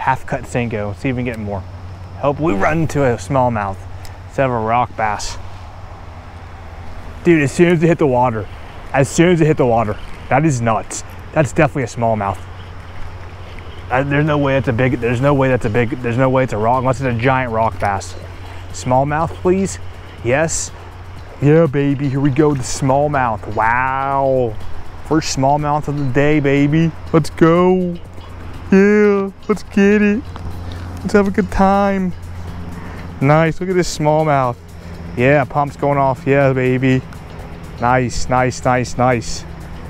half cut Senko. See if we can get more. Hope we run into a smallmouth instead of a rock bass. Dude, as soon as it hit the water, as soon as it hit the water, that is nuts. That's definitely a smallmouth. Uh, there's no way it's a big, there's no way that's a big, there's no way it's a rock, unless it's a giant rock bass. Smallmouth, please. Yes. Yeah, baby, here we go, the smallmouth. Wow. First smallmouth of the day, baby. Let's go. Yeah, let's get it. Let's have a good time. Nice, look at this smallmouth. Yeah, pump's going off. Yeah, baby. Nice, nice, nice, nice.